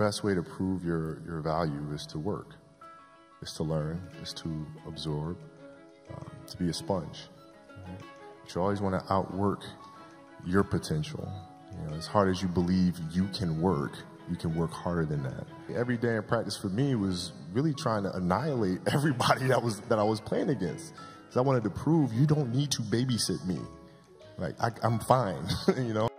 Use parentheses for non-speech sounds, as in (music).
best way to prove your, your value is to work, is to learn, is to absorb, um, to be a sponge. Right? But you always want to outwork your potential. You know, as hard as you believe you can work, you can work harder than that. Every day in practice for me was really trying to annihilate (laughs) everybody that was that I was playing against. Because I wanted to prove you don't need to babysit me. Like I, I'm fine, (laughs) you know.